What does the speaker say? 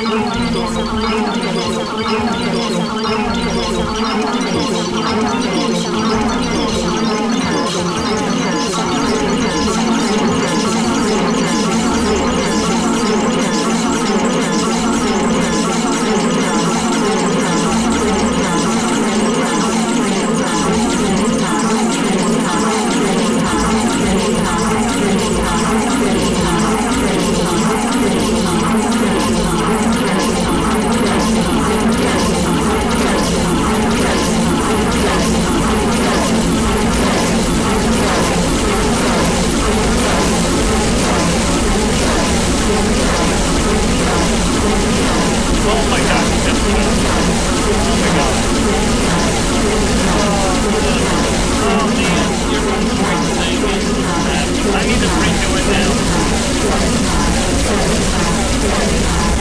どうぞどうぞようぞどうぞどうぞどうぞどうぞどうぞどうぞ厉害，厉害，厉害！